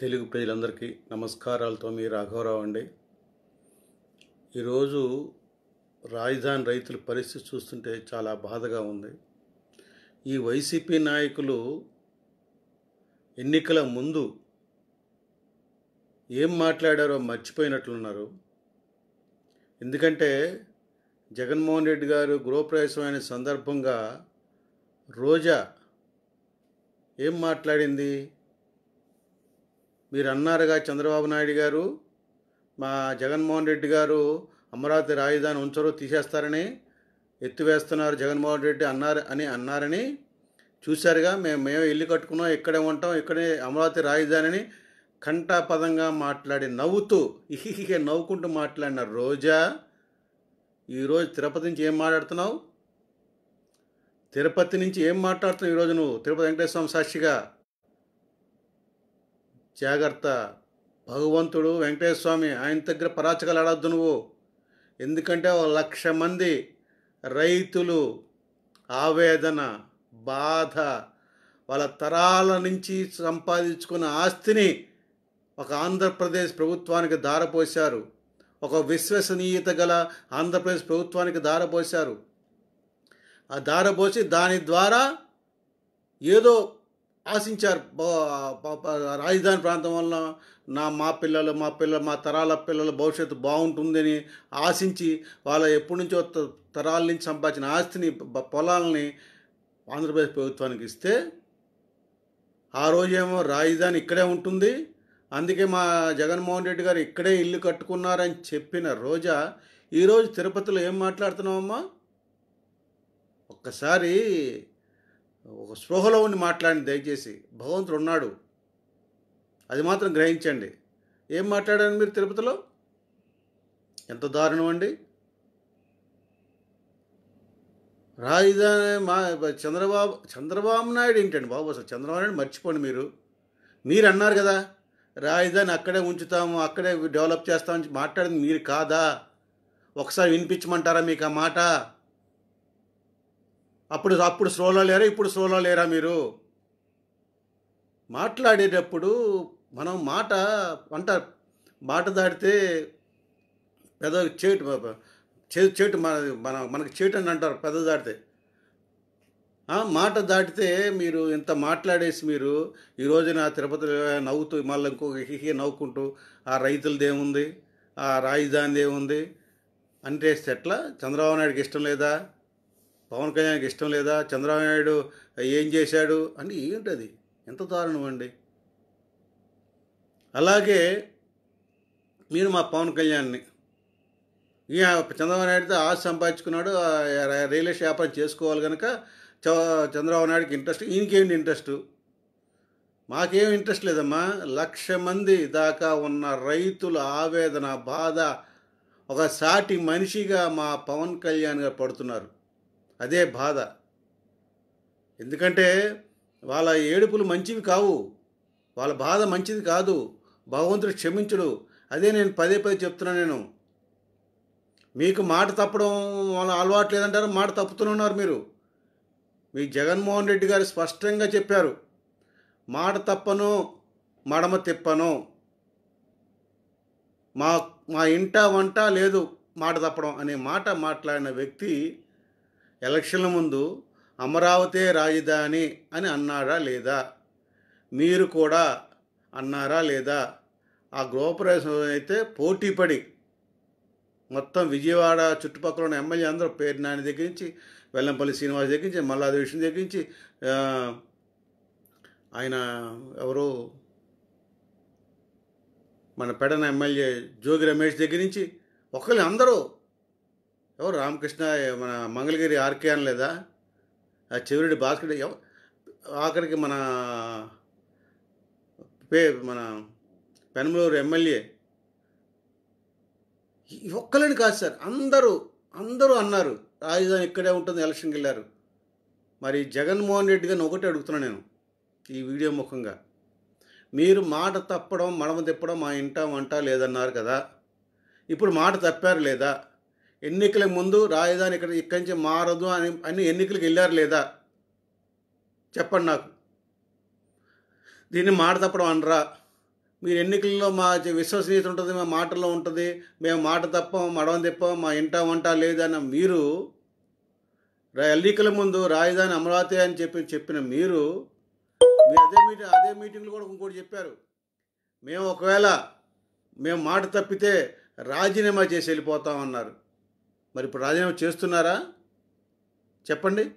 తెలుగు ప్రజలందరికీ నమస్కారాలతో మీ రాఘవరావు అండి. ఈరోజు రాజధాని రైతుల పరిస్థితి చూస్తుంటే చాలా బాధగా ఉంది. ఈ వైసీపీ నాయకులు ఎన్నికల ముందు ఏం మాట్లాడారో మర్చిపోయినట్లున్నారు. ఎందుకంటే జగన్మోహన్ రెడ్డి గారు గృహప్రవేశమైన సందర్భంగా రోజా ఏం మాట్లాడింది? మీరు అన్నారుగా చంద్రబాబు నాయుడు గారు మా జగన్మోహన్ రెడ్డి గారు అమరావతి రాజధాని ఉంచరు తీసేస్తారని ఎత్తివేస్తున్నారు జగన్మోహన్ రెడ్డి అన్నారు అని అన్నారని చూశారుగా. మేము మేము ఇల్లు కట్టుకున్నాం ఇక్కడే ఉంటాం ఇక్కడే అమరావతి రాజధానిని కంఠాపదంగా మాట్లాడి నవ్వుతూ ఇహిహిహే నవ్వుకుంటూ మాట్లాడిన రోజా ఈరోజు తిరుపతి నుంచి ఏం మాట్లాడుతున్నావు? తిరుపతి నుంచి ఏం మాట్లాడుతున్నావు? ఈరోజు నువ్వు తిరుపతి వెంకటేశ్వర స్వామి సాక్షిగా జాగ్రత్త. భగవంతుడు వెంకటేశ్వర స్వామి ఆయన దగ్గర పరాచకాలు ఆడద్దు నువ్వు. ఎందుకంటే ఒక లక్ష మంది రైతులు ఆవేదన బాధ వాళ్ళ తరాల నుంచి సంపాదించుకున్న ఆస్తిని ఒక ఆంధ్రప్రదేశ్ ప్రభుత్వానికి దారపోశారు ఒక విశ్వసనీయత గల ఆంధ్రప్రదేశ్ ప్రభుత్వానికి దారపోశారు ఆ దారపోసి దాని ద్వారా ఏదో ఆశించారు. రాజధాని ప్రాంతం వల్ల నా మా పిల్లలు మా పిల్లలు మా తరాల పిల్లల భవిష్యత్తు బాగుంటుందని ఆశించి వాళ్ళ ఎప్పటి నుంచో త- తరాల నుంచి సంపాదించిన ఆస్తిని పొలాలని ఆంధ్రప్రదేశ్ ప్రభుత్వానికి ఇస్తే ఆ రోజేమో రాజధాని ఇక్కడే ఉంటుంది. అందుకే మా జగన్మోహన్ రెడ్డి గారు ఇక్కడే ఇల్లు కట్టుకున్నారని చెప్పిన రోజా ఈరోజు తిరుపతిలో ఏం మాట్లాడుతున్నామమ్మా ఒక్కసారి ఒక స్పృహలో ఉండి మాట్లాడండి దయచేసి. భగవంతుడు ఉన్నాడు అది మాత్రం గ్రహించండి. ఏం మాట్లాడాను మీరు తిరుపతిలో? ఎంత దారుణం అండి రాజధాని మా చంద్రబాబు చంద్రబాబు నాయుడు ఏంటండి బాబు అసలు? చంద్రబాబు నాయుడు మర్చిపోండి మీరు. మీరు అన్నారు కదా రాజధాని అక్కడే ఉంచుతాము అక్కడే డెవలప్ చేస్తామని మాట్లాడింది మీరు కాదా? ఒకసారి వినిపించమంటారా మీకు ఆ మాట? అప్పుడు అప్పుడు స్లోలో లేరా ఇప్పుడు స్లోలో లేరా మీరు? మాట్లాడేటప్పుడు మనం మాట అంట మాట దాటితే పెద్ద చేటు చే- చేటు మన మన మనకి చేటు అని అంటారు పెద్ద దాటితే. మాట దాటితే మీరు ఇంత మాట్లాడేసి మీరు ఈరోజు నా తిరుపతి నవ్వుతూ మళ్ళీ ఇంకొక హిహి నవ్వుకుంటూ ఆ రైతులదేముంది ఆ రాజధానిది ఏముంది? అంటే ఎట్లా చంద్రబాబు నాయుడుకి ఇష్టం లేదా? పవన్ కళ్యాణ్కి ఇష్టం లేదా? చంద్రబాబు నాయుడు ఏం చేశాడు? అని ఏంటది ఎంత దారుణం అండి. అలాగే మీరు మా పవన్ కళ్యాణ్ని ఈ చంద్రబాబు నాయుడుతో ఆశ సంపాదించుకున్నాడు రైల్వే రియల్ ఎస్టేట్ వ్యాపారం చేసుకోవాలి కనుక చంద్రబాబు నాయుడుకి ఇంట్రెస్ట్ ఈయనకేమిటి ఇంట్రెస్ట్? మాకేం ఇంట్రెస్ట్ లేదమ్మా. లక్ష మంది దాకా ఉన్న రైతుల ఆవేదన బాధ ఒక సాటి మనిషిగా మా పవన్ కళ్యాణ్ గారు పడుతున్నారు. అదే బాధ. ఎందుకంటే వాళ్ళ ఏడుపులు మంచివి కావు. వాళ్ళ బాధ మంచిది కాదు. భగవంతుడు క్షమించుడు. అదే నేను పదే పదే చెప్తున్నాను నేను. మీకు మాట తప్పడం వాళ్ళ అలవాటు లేదంటారు మాట తప్పుతూనే ఉన్నారు మీరు. మీ జగన్మోహన్ రెడ్డి గారు స్పష్టంగా చెప్పారు. మాట తప్పను మడమ తిప్పను. మా మా ఇంట వంట లేదు మాట తప్పడం అనే మాట మాట్లాడిన వ్యక్తి ఎలక్షన్ల ముందు అమరావతి రాజధాని అని అన్నారా లేదా? మీరు కూడా అన్నారా లేదా? ఆ గృహప్రవేశం అయితే పోటీపడి మొత్తం విజయవాడ చుట్టుపక్కల ఉన్న ఎమ్మెల్యే అందరూ పేరు నాని దగ్గర నుంచి వెల్లంపల్లి శ్రీనివాస్ దగ్గర నుంచి మల్లాది విష్ణు దగ్గర నుంచి ఆయన ఎవరు? మన పెడన ఎమ్మెల్యే జోగి రమేష్ దగ్గర నుంచి ఒకళ్ళు అందరూ ఎవరు? రామకృష్ణ మన మంగళగిరి ఆర్కే అని లేదా ఆ చెవిరెడ్డి భాస్కర్ ఎవ- ఆఖరికి మన పే మన పెనమలూరు ఎమ్మెల్యే. ఒక్కలేని కాదు సార్ అందరూ అందరూ అన్నారు రాజధాని ఇక్కడే ఉంటుంది ఎలక్షన్కి వెళ్ళారు. మరి జగన్మోహన్ రెడ్డి గారిని ఒకటి అడుగుతున్నా నేను ఈ వీడియో ముఖంగా. మీరు మాట తప్పడం మడమ తిప్పడం మా ఇంట వంట లేదన్నారు కదా ఇప్పుడు మాట తప్పారు లేదా? ఎన్నికల ముందు రాజధాని ఇక్కడ ఇక్కడి నుంచి మారదు అని అన్ని ఎన్నికలకు వెళ్ళారు లేదా? చెప్పండి నాకు. దీన్ని మాట తప్పడం అనరా? మీరు ఎన్నికల్లో మా విశ్వసనీయత ఉంటుంది మా మాటల్లో ఉంటుంది మేము మాట తప్పం మడవం తెప్పం మా ఇంట వంట లేదన్న మీరు ఎన్నికల ముందు రాజధాని అమరావతి అని చెప్పి చెప్పిన మీరు మీరు అదే మీటింగ్ అదే మీటింగ్లో కూడా ఇంకోటి చెప్పారు. మేము ఒకవేళ మేము మాట తప్పితే రాజీనామా చేసి వెళ్ళిపోతామన్నారు. మరి ఇప్పుడు రాజీనామా చేస్తున్నారా? చెప్పండి.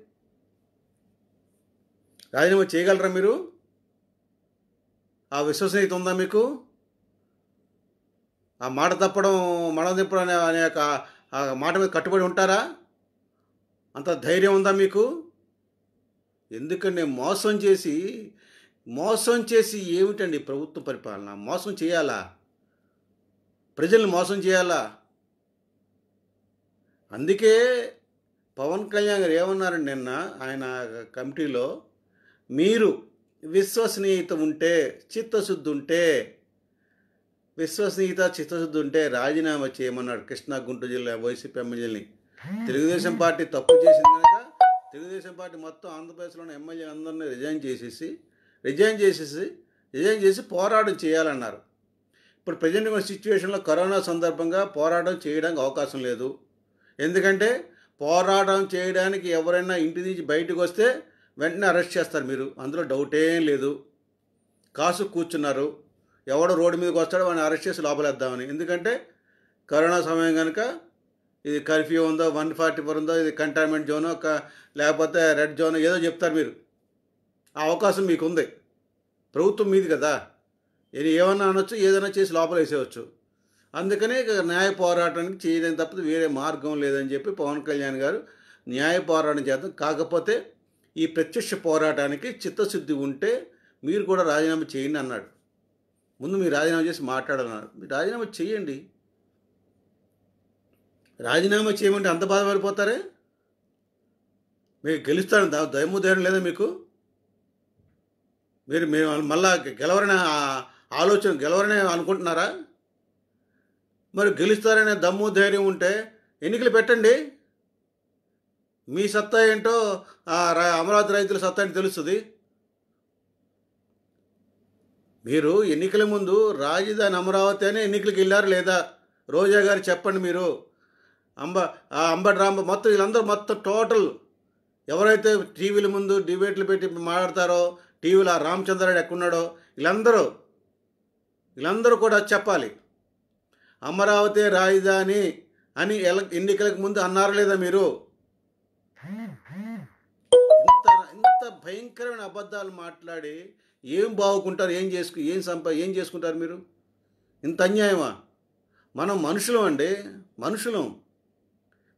రాజీనామా చేయగలరా మీరు? ఆ విశ్వసనీయత ఉందా మీకు? ఆ మాట తప్పడం మడం తిప్పడం అనే అనే ఒక ఆ మాట మీద కట్టుబడి ఉంటారా? అంత ధైర్యం ఉందా మీకు? ఎందుకంటే మోసం చేసి మోసం చేసి ఏమిటండి ప్రభుత్వ పరిపాలన? మోసం చేయాలా? ప్రజల్ని మోసం చేయాలా? అందుకే పవన్ కళ్యాణ్ గారు ఏమన్నారండి నిన్న ఆయన కమిటీలో మీరు విశ్వసనీయత ఉంటే చిత్తశుద్ధి ఉంటే విశ్వసనీయత చిత్తశుద్ధి ఉంటే రాజీనామా చేయమన్నాడు కృష్ణా గుంటూరు జిల్లా వైసీపీ ఎమ్మెల్యేని. తెలుగుదేశం పార్టీ తప్పు చేసింది కనుక తెలుగుదేశం పార్టీ మొత్తం ఆంధ్రప్రదేశ్లో ఎమ్మెల్యే అందరినీ రిజైన్ చేసేసి రిజైన్ చేసేసి రిజైన్ చేసి పోరాటం చేయాలన్నారు. ఇప్పుడు ప్రజెంట్ సిచ్యువేషన్లో కరోనా సందర్భంగా పోరాటం చేయడానికి అవకాశం లేదు. ఎందుకంటే పోరాటం చేయడానికి ఎవరైనా ఇంటి నుంచి బయటకు వస్తే వెంటనే అరెస్ట్ చేస్తారు మీరు. అందులో డౌటేం లేదు. కాసు కూర్చున్నారు. ఎవడో రోడ్డు మీదకి వస్తాడో వాడిని అరెస్ట్ చేసి లోపలేద్దామని. ఎందుకంటే కరోనా సమయం కనుక ఇది కర్ఫ్యూ ఉందో వన్ ఫార్టీ ఫోర్ ఉందో ఇది కంటైన్మెంట్ జోన్ లేకపోతే రెడ్ జోన్ ఏదో చెప్తారు మీరు. ఆ అవకాశం మీకు ఉంది ప్రభుత్వం మీది కదా. ఏమన్నా అనొచ్చు ఏదైనా చేసి లోపల వేసేయచ్చు అందుకనే ఇక న్యాయ పోరాటానికి చేయడం తప్ప వేరే మార్గం లేదని చెప్పి పవన్ కళ్యాణ్ గారు న్యాయ పోరాటం చేద్దాం. కాకపోతే ఈ ప్రత్యక్ష పోరాటానికి చిత్తశుద్ధి ఉంటే మీరు కూడా రాజీనామా చేయండి అన్నాడు. ముందు మీరు రాజీనామా చేసి మాట్లాడాలన్నారు. మీరు రాజీనామా చేయండి. రాజీనామా చేయమంటే అంత బాధపడిపోతారే? మీరు గెలుస్తాను దా దయము ధైర్యం లేదా మీకు? మీరు మేము మళ్ళా గెలవరనే ఆలోచన గెలవరనే అనుకుంటున్నారా? మరి గెలుస్తారనే దమ్ము ధైర్యం ఉంటే ఎన్నికలు పెట్టండి. మీ సత్తా ఏంటో అమరావతి రైతుల సత్తా అని తెలుస్తుంది. మీరు ఎన్నికల ముందు రాజధాని అమరావతి అనే ఎన్నికలకు వెళ్ళారు లేదా? రోజా గారు చెప్పండి మీరు. అంబ ఆ అంబటి రాంబ మొత్తం వీళ్ళందరూ మొత్తం టోటల్ ఎవరైతే టీవీల ముందు డిబేట్లు పెట్టి మాట్లాడతారో టీవీలో ఆ రామచంద్రరాడు ఎక్కడున్నాడో వీళ్ళందరూ వీళ్ళందరూ కూడా చెప్పాలి. అమరావతి రాజధాని అని ఎల ఎన్నికలకు ముందు అన్నారు లేదా మీరు? ఇంత ఇంత భయంకరమైన అబద్ధాలు మాట్లాడి ఏం బాగుకుంటారు ఏం చేసుకు ఏం సంపా ఏం చేసుకుంటారు మీరు? ఇంత అన్యాయమా? మనం మనుషులం అండి మనుషులం.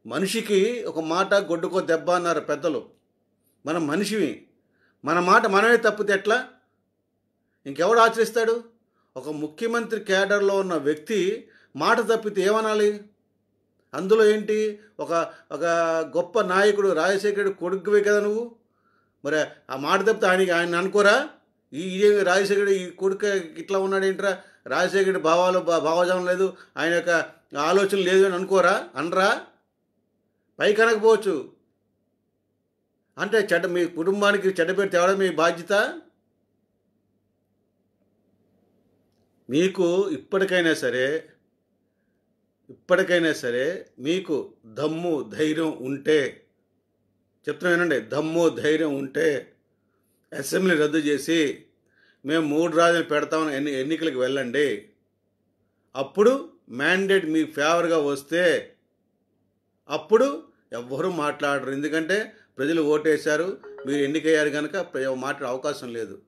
మనిషికి ఒక మాట గొడ్డుకో దెబ్బ అన్నారు పెద్దలు. మనం మనిషివి. మన మాట మనమే తప్పితే ఎట్లా? ఇంకెవడు ఆచరిస్తాడు? ఒక ముఖ్యమంత్రి కేడర్లో ఉన్న వ్యక్తి మాట తప్పితే ఏమనాలి? అందులో ఏంటి? ఒక ఒక గొప్ప నాయకుడు రాజశేఖరుడు కొడుకువే కదా నువ్వు? మరి ఆ మాట తప్పితే ఆయనకి ఆయన అనుకోరా? ఈ ఇదే రాజశేఖరుడు ఈ కొడుకు ఇట్లా ఉన్నాడు ఏంట్రా భావాలు భా- భావజాలం లేదు. ఆయన యొక్క ఆలోచన లేదు అని అనుకోరా? అనరా? పైకి అనకపోవచ్చు. అంటే చెడ్డ మీ కుటుంబానికి చెడ్డ పేరు తేవడం మీ బాధ్యత? మీకు ఇప్పటికైనా సరే ఇప్పటికైనా సరే మీకు దమ్ము ధైర్యం ఉంటే చెప్తున్నా వినండి దమ్ము ధైర్యం ఉంటే అసెంబ్లీ రద్దు చేసి మేము మూడు రాజులు పెడతామని ఎన్ని ఎన్నికలకు వెళ్ళండి. అప్పుడు మ్యాండేట్ మీ ఫేవర్గా వస్తే అప్పుడు ఎవ్వరూ మాట్లాడరు. ఎందుకంటే ప్రజలు ఓటేశారు మీరు ఎన్నికయ్యారు కనుక ప్ర- మాట్లాడే అవకాశం లేదు.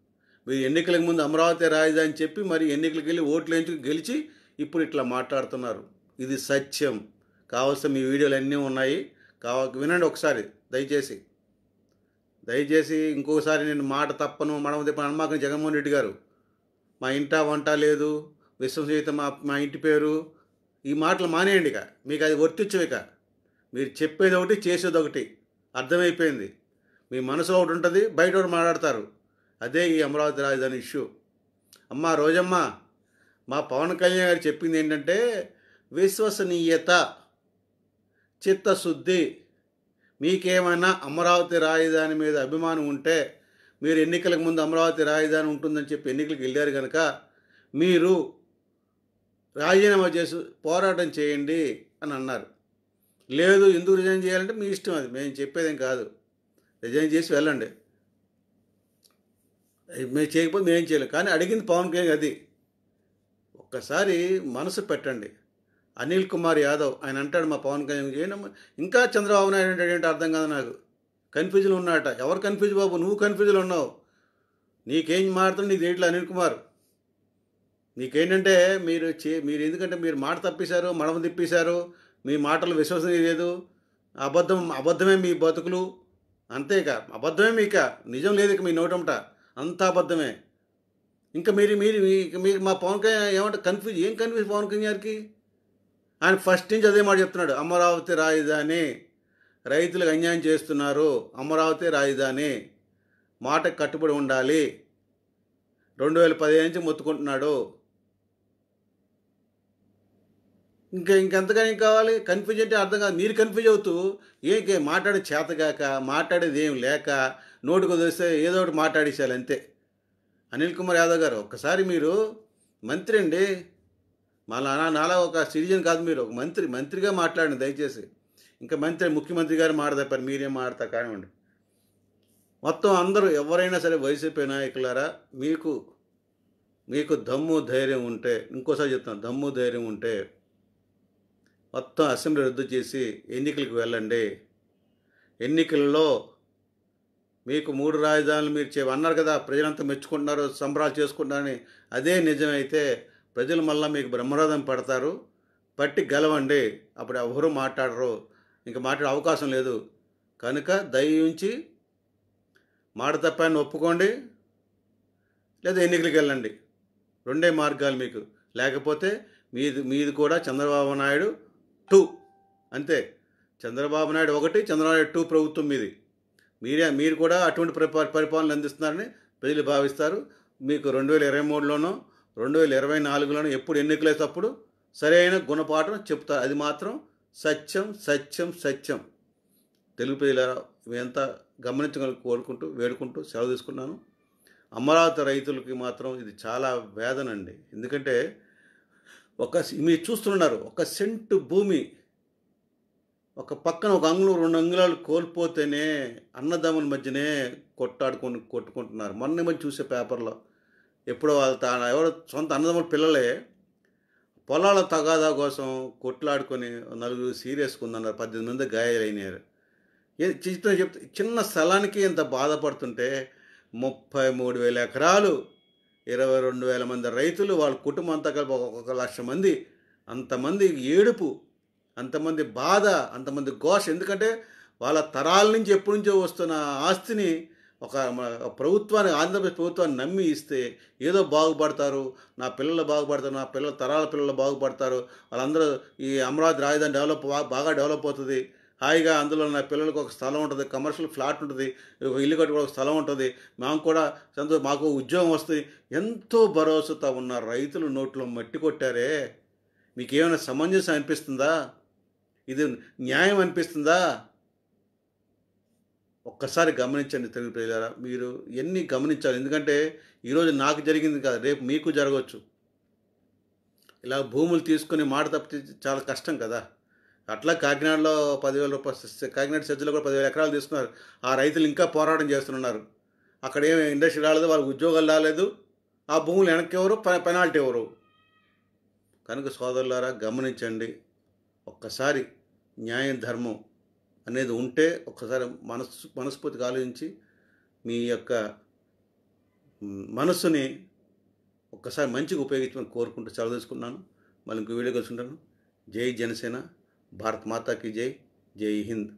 మీరు ఎన్నికలకు ముందు అమరావతి రాజధాని చెప్పి మరి ఎన్నికలకు వెళ్ళి ఓట్లు వేయించుకు గెలిచి ఇప్పుడు ఇట్లా మాట్లాడుతున్నారు. ఇది సత్యం. కావాల్సిన మీ వీడియోలు అన్నీ ఉన్నాయి. కావ వినండి ఒకసారి దయచేసి. దయచేసి ఇంకోసారి నేను మాట తప్పను మడమ తిప్పను అనమాకని జగన్మోహన్ రెడ్డి గారు. మా ఇంట వంట లేదు విశ్వసీత మా మా ఇంటి పేరు. ఈ మాటలు మానేయండి ఇక. మీకు అది వర్తించవు ఇక. మీరు చెప్పేది ఒకటి చేసేది ఒకటి. అర్థమైపోయింది. మీ మనసులో ఒకటి ఉంటుంది బయట ఒకటి మాట్లాడతారు. అదే ఈ అమరావతి రాజధాని ఇష్యూ. అమ్మ రోజమ్మ మా పవన్ కళ్యాణ్ గారు చెప్పింది ఏంటంటే విశ్వసనీయత చిత్తశుద్ధి మీకేమైనా అమరావతి రాజధాని మీద అభిమానం ఉంటే మీరు ఎన్నికలకు ముందు అమరావతి రాజధాని ఉంటుందని చెప్పి ఎన్నికలకు వెళ్ళారు కనుక మీరు రాజీనామా చేసి పోరాటం చేయండి అని అన్నారు. లేదు ఎందుకు రిజైన్ చేయాలంటే మీ ఇష్టం అది. మేము చెప్పేదేం కాదు. రిజైన్ చేసి వెళ్ళండి. మేము చేయకపోతే మేము చేయలేం. కానీ అడిగింది పవన్ కళ్యాణ్ అది. ఒక్కసారి మనసు పెట్టండి. అనిల్ కుమార్ యాదవ్ ఆయన అంటాడు మా పవన్ కళ్యాణ్ చేయనమ్మా ఇంకా చంద్రబాబు నాయుడు అంటే ఏంటి అర్థం కాదు నాకు. కన్ఫ్యూజన్ ఉన్నాడట ఎవరు కన్ఫ్యూజ్ బాబు? నువ్వు కన్ఫ్యూజన్ ఉన్నావు. నీకేం మారుతుంది నీకు దేంట్లో అనిల్ కుమార్? నీకేంటంటే మీరు చే మీరు ఎందుకంటే మీరు మాట తప్పేశారు మడమ తిప్పేశారు మీ మాటలు విశ్వసనీయ లేదు. అబద్ధం అబద్ధమే మీ బతుకులు. అంతేక అబద్ధమే మీక నిజం లేదు ఇక మీ నోటంట. అంతా అబద్ధమే. ఇంకా మీరు మీరు మీ- మా పవన్ కళ్యాణ్ ఏమంటే కన్ఫ్యూజ్ ఏం కన్ఫ్యూజ్ పవన్ కళ్యాణ్కి ఆయన ఫస్ట్ నుంచి అదే మాట చెప్తున్నాడు అమరావతి రాజధాని. రైతులకు అన్యాయం చేస్తున్నారు అమరావతి రాజధాని. మాటకు కట్టుబడి ఉండాలి. రెండు వేల పదిహేను నుంచి మొత్తుకుంటున్నాడు. ఇంకా ఇంకెంతగా ఏం కావాలి? కన్ఫ్యూజ్ అంటే అర్థం కాదు. మీరు కన్ఫ్యూజ్ అవుతూ ఏకే మాట్లాడే చేతగాక మాట్లాడేది ఏం లేక నోటుకు వదిలిస్తే ఏదో ఒకటి మాట్లాడేసేయాలి అంతే. అనిల్ కుమార్ యాదవ్ గారు ఒక్కసారి మీరు మంత్రి అండి. మళ్ళా నాలా ఒక సిటిజన్ కాదు మీరు. ఒక మంత్రి మంత్రిగా మాట్లాడండి దయచేసి. ఇంకా మంత్రి ముఖ్యమంత్రి గారు మాడతారు మీరేం మాడతారు కానివ్వండి. మొత్తం అందరూ ఎవరైనా సరే వైసీపీ నాయకులారా మీకు మీకు దమ్ము ధైర్యం ఉంటే ఇంకోసారి చెప్తాను దమ్ము ధైర్యం ఉంటే మొత్తం అసెంబ్లీ రద్దు చేసి ఎన్నికలకు వెళ్ళండి. ఎన్నికల్లో మీకు మూడు రాజధానులు మీరు చే అన్నారు కదా ప్రజలంతా మెచ్చుకుంటున్నారు సంబరాలు చేసుకుంటారని అదే నిజమైతే ప్రజలు మళ్ళీ మీకు బ్రహ్మరథం పడతారు. పట్టి గెలవండి. అప్పుడు ఎవరు మాట్లాడరు. ఇంకా మాట్లాడే అవకాశం లేదు. కనుక దయించి మాట తప్పాన్ని ఒప్పుకోండి. లేదా ఎన్నికలకు వెళ్ళండి. రెండే మార్గాలు మీకు. లేకపోతే మీది మీది కూడా చంద్రబాబు నాయుడు టూ. అంతే. చంద్రబాబు నాయుడు ఒకటి చంద్రబాబు నాయుడు టూ ప్రభుత్వం మీది. మీరే మీరు కూడా అటువంటి పరిపా పరిపాలన అందిస్తున్నారని ప్రజలు భావిస్తారు. మీకు రెండు వేల ఇరవై మూడులోనూ రెండు వేల ఇరవై నాలుగులోనూ ఎప్పుడు ఎన్నికలేటప్పుడు సరైన గుణపాఠం చెప్తారు అది మాత్రం సత్యం సత్యం సత్యం. తెలుగు ప్రజలారా ఇవంతా గమనించగల కోరుకుంటూ వేడుకుంటూ సెలవు తీసుకున్నాను. అమరావతి రైతులకి మాత్రం ఇది చాలా వేదన అండి ఎందుకంటే ఒక మీరు చూస్తున్నారు ఒక సెంటు భూమి ఒక పక్కన ఒక అంగుళం రెండు అంగుళాలు కోల్పోతేనే అన్నదమ్ముల మధ్యనే కొట్టాడుకొని కొట్టుకుంటున్నారు. మొన్న మధ్య చూసే పేపర్లో ఎప్పుడో వాళ్ళ తా ఎవరో సొంత అన్నదమ్ముల పిల్లలే పొలాల తగాదా కోసం కొట్లాడుకొని నలుగురు సీరియస్గా ఉందన్నారు. పద్దెనిమిది మంది గాయాలైనారు. ఏ చిత్రం చెప్తే చిన్న స్థలానికి ఇంత బాధపడుతుంటే ముప్పై మూడు వేల ఎకరాలు ఇరవై రెండు వేల మంది రైతులు వాళ్ళ కుటుంబం అంతా కలిపి ఒక్కొక్క లక్ష మంది అంతమంది ఏడుపు అంతమంది బాధ అంతమంది ఘోష. ఎందుకంటే వాళ్ళ తరాల నుంచి ఎప్పటి నుంచో వస్తున్న ఆస్తిని ఒక ప్రభుత్వాన్ని ఆంధ్రప్రదేశ్ ప్రభుత్వాన్ని నమ్మి ఇస్తే ఏదో బాగుపడతారు నా పిల్లలు బాగుపడతారు నా పిల్లల తరాల పిల్లలు బాగుపడతారు వాళ్ళందరూ ఈ అమరావతి రాజధాని డెవలప్ బాగా డెవలప్ అవుతుంది. హాయిగా అందులో నా పిల్లలకు ఒక స్థలం ఉంటుంది కమర్షియల్ ఫ్లాట్ ఉంటుంది ఒక ఇల్లు కట్టుకో ఒక స్థలం ఉంటుంది. మాకు కూడా సంతో మాకు ఉద్యోగం వస్తుంది. ఎంతో భరోసాతో ఉన్న రైతులు నోట్లో మట్టి కొట్టారే. మీకు ఏమైనా సమంజసం అనిపిస్తుందా? ఇది న్యాయం అనిపిస్తుందా? ఒక్కసారి గమనించండి తెలుగు ప్రజలారా మీరు ఎన్ని గమనించాలి? ఎందుకంటే ఈరోజు నాకు జరిగింది కాదు రేపు మీకు జరగవచ్చు. ఇలా భూములు తీసుకుని మాట తప్పితే చాలా కష్టం కదా. అట్లా కాకినాడలో పదివేల రూపాయలు కాకినాడ సజ్జలో కూడా పదివేల ఎకరాలు తీసుకున్నారు. ఆ రైతులు ఇంకా పోరాటం చేస్తున్నారు. అక్కడ ఏమి ఇండస్ట్రీ రాలేదు వాళ్ళకి ఉద్యోగాలు రాలేదు. ఆ భూములు వెనక్కి ఎవరు? పెనాల్టీ ఎవరు? కనుక సోదరులారా గమనించండి. ఒక్కసారి న్యాయం ధర్మం అనేది ఉంటే ఒక్కసారి మనస్సు మనస్ఫూర్తిగా ఆలోచించి మీ యొక్క మనస్సుని ఒక్కసారి మంచిగా ఉపయోగించమని కోరుకుంటూ సెలవు తీసుకున్నాను. మళ్ళీ ఇంకో వీడియో కలుసుకుంటాను జై జనసేన. భారత్ మాతాకి జై. జై హింద్.